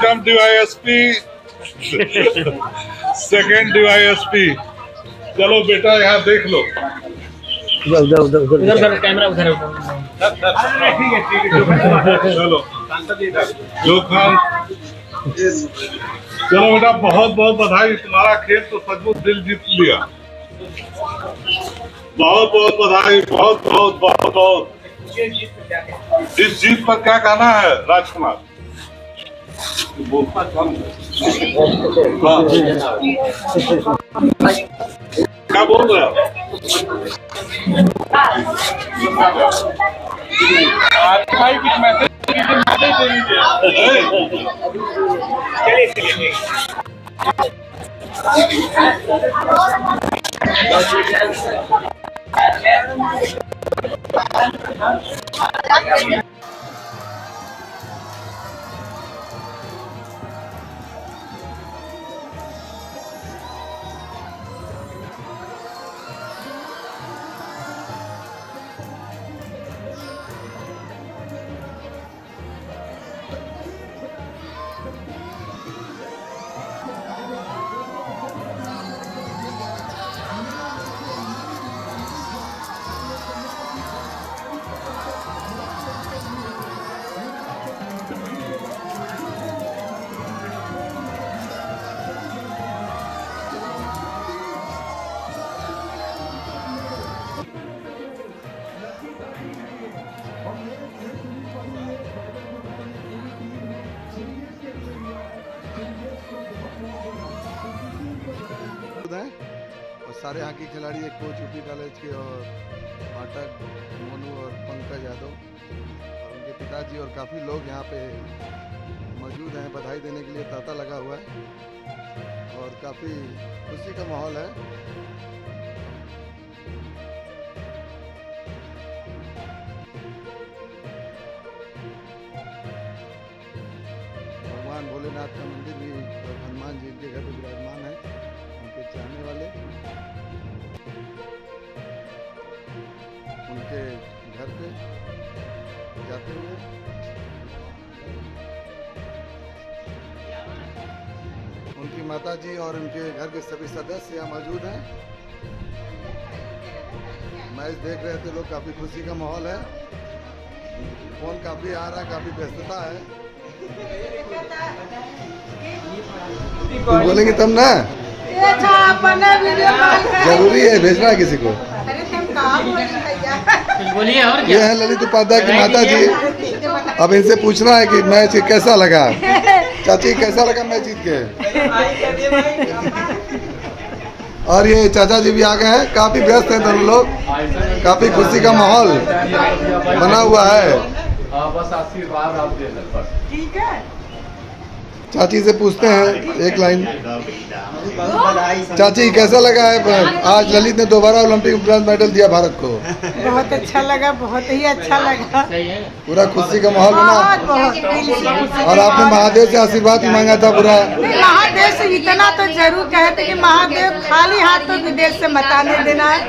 Welcome DYSP second DYSP चलो बेटा यहाँ देख लो। उधर उधर उधर उधर। उधर कैमरा उधर। चलो। जो खान चलो बेटा बहुत बहुत बधाई। तुम्हारा खेल तो सचमुच दिल जीत लिया। बहुत बहुत बधाई बहुत बहुत बहुत बहुत। इस जीत पर क्या कहना है राजकुमार? हाँ। क्या बोल रहे भाई कुछ मैसेज दे दीजिए मौजूद सारे यहाँ के खिलाड़ी, एक कोच यूपी कॉलेज के और पाठक मोनू और पंकज यादव, और उनके पिताजी और काफ़ी लोग यहाँ पे मौजूद हैं, बधाई देने के लिए तांता लगा हुआ है। और काफ़ी खुशी का माहौल है। भगवान भोलेनाथ का मंदिर भी हनुमान जी के घर विराजमान है, उनके चाहने वाले। उनकी माता जी और उनके घर के सभी सदस्य यहाँ मौजूद हैं। मैच देख रहे थे, लोग काफ़ी खुशी का माहौल है। फ़ोन काफ़ी आ रहा है, काफ़ी व्यस्तता है। बोलेंगे तब ना? ज़रूरी है, भेजना है किसी को। बोलिए और ये है ललित उपाध्याय की माता जी अब इनसे पूछना है कि मैच कैसा लगा? चाची कैसा लगा मैच जीत के? और ये चाचा जी भी आ गए हैं। काफ़ी व्यस्त हैं दोनों लोग। काफ़ी खुशी का माहौल बना हुआ है। बस आशीर्वाद आप दे दें बस। चाची से पूछते हैं एक लाइन चाची कैसा लगा है आज ललित ने दोबारा ओलंपिक में ब्रॉन्ज मेडल दिया भारत को। बहुत अच्छा लगा बहुत ही अच्छा लगा। पूरा खुशी का माहौल बना। और आपने महादेव से आशीर्वाद मांगा था पूरा। महादेव से इतना तो ज़रूर कहते कि महादेव खाली हाथ तो विदेश से मत आने देना। है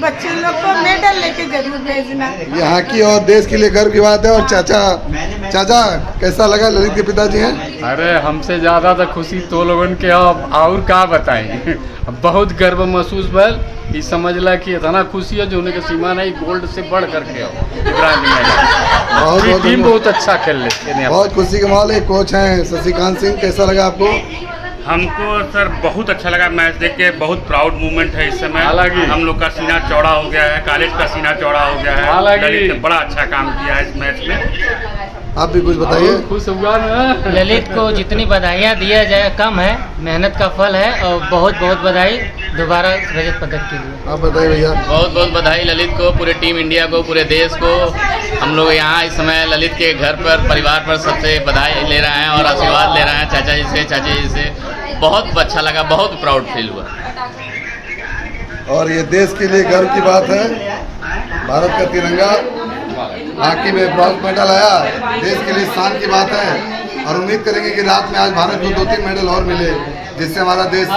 बच्चे लोग को मेडल लेके ज़रूर भेजना। यहाँ की और देश के लिए गर्व की बात है और चाचा चाचा कैसा लगा ललित के पिताजी हैं? अरे हमसे ज़्यादा तो खुशी तो लोगन के अब और का बताएँ? बहुत गर्व महसूस भल। ई समझला कि इतना खुशी है जो उन्हें के सीमा नहीं गोल्ड से बढ़ करके बहुत बहुत टीम बहुत अच्छा खेल ले बहुत खुशी का माहौल है कोच हैं शशिकांत सिंह कैसा लगा आपको? हमको सर बहुत अच्छा लगा। मैच देख के बहुत प्राउड मूवमेंट है इस समय। हालांकि- हम लोग का सीना चौड़ा हो गया है कॉलेज का सीना चौड़ा हो गया है। हालांकि- बड़ा अच्छा काम किया है इस मैच में। आप भी कुछ बताइए। खुश हुआ ना। ललित को जितनी बधाइयाँ दिया जाए कम है। मेहनत का फल है और बहुत बहुत बधाई दोबारा रजत पदक के लिए। आप बताइए भैया। बहुत बहुत बधाई ललित को पूरे टीम इंडिया को पूरे देश को। हम लोग यहाँ इस समय ललित के घर पर परिवार पर सबसे बधाई ले रहे हैं और आशीर्वाद ले रहे हैं चाचा जी से चाची जी से। बहुत अच्छा लगा बहुत प्राउड फील हुआ। और ये देश के लिए गर्व की बात है। भारत का तिरंगा हॉकी में ब्रॉन्ज मेडल आया। देश के लिए शान की बात है। और उम्मीद करेंगे कि रात में आज भारत को दो तीन मेडल और मिले जिससे हमारा देश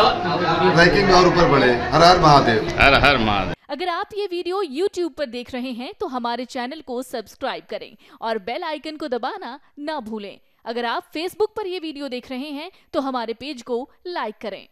रैंकिंग में और ऊपर बढ़े। हर हर महादेव। हर हर महादेव। अगर आप ये वीडियो YouTube पर देख रहे हैं तो हमारे चैनल को सब्सक्राइब करें और बेल आइकन को दबाना ना भूलें। अगर आप फेसबुक पर यह वीडियो देख रहे हैं तो हमारे पेज को लाइक करें।